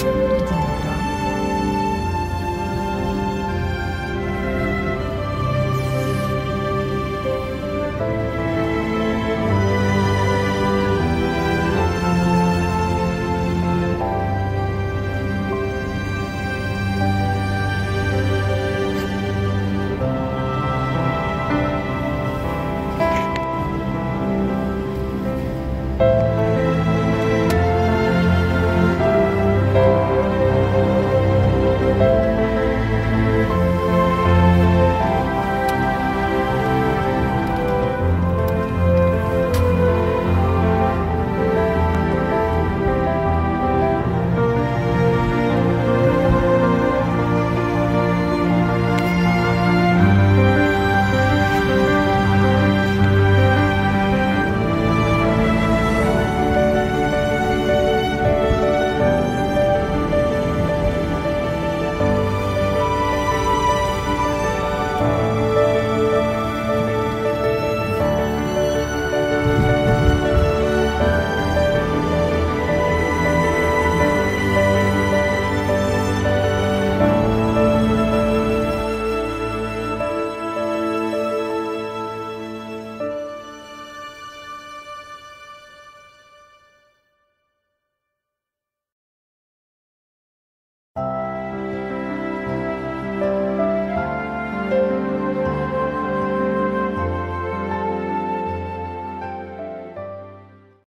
Thank Bye.